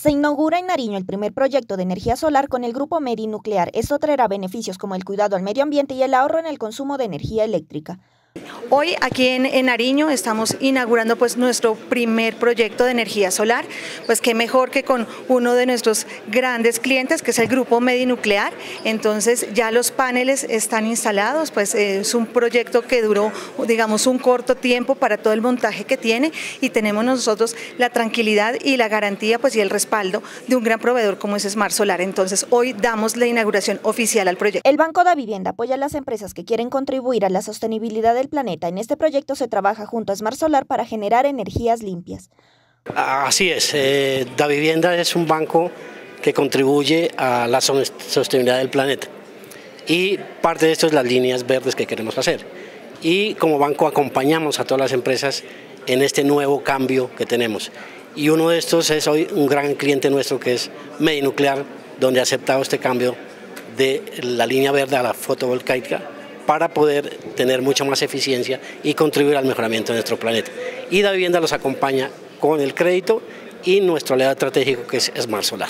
Se inaugura en Nariño el primer proyecto de energía solar con el grupo Medi Nuclear. Esto traerá beneficios como el cuidado al medio ambiente y el ahorro en el consumo de energía eléctrica. Hoy aquí en, Nariño estamos inaugurando pues nuestro primer proyecto de energía solar, pues qué mejor que con uno de nuestros grandes clientes que es el grupo Medinuclear, entonces ya los paneles están instalados, pues es un proyecto que duró digamos un corto tiempo para todo el montaje que tiene. Y tenemos nosotros la tranquilidad y la garantía pues y el respaldo de un gran proveedor como es Smart Solar, entonces hoy damos la inauguración oficial al proyecto. El Banco de Vivienda apoya a las empresas que quieren contribuir a la sostenibilidad del planeta. En este proyecto se trabaja junto a Smart Solar para generar energías limpias. Así es, eh, Da Vivienda es un banco que contribuye a la sostenibilidad del planeta y parte de esto es las líneas verdes que queremos hacer. Y como banco acompañamos a todas las empresas en este nuevo cambio que tenemos. Y uno de estos es hoy un gran cliente nuestro que es Medinuclear, donde ha aceptado este cambio de la línea verde a la fotovoltaica para poder tener mucha más eficiencia y contribuir al mejoramiento de nuestro planeta. Y la vivienda los acompaña con el crédito y nuestro aliado estratégico que es Smart Solar.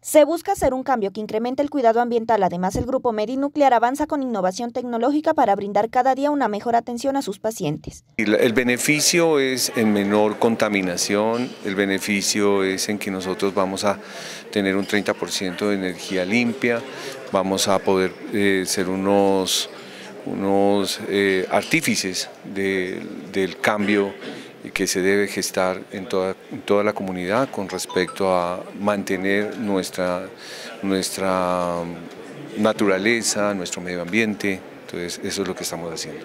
Se busca hacer un cambio que incremente el cuidado ambiental. Además, el Grupo Medinuclear avanza con innovación tecnológica para brindar cada día una mejor atención a sus pacientes. El beneficio es en menor contaminación, el beneficio es en que nosotros vamos a tener un 30% de energía limpia, vamos a poder eh, ser unos unos eh, artífices del cambio que se debe gestar en toda, toda, la comunidad con respecto a mantener nuestra, nuestra naturaleza, nuestro medio ambiente. Entonces, eso es lo que estamos haciendo.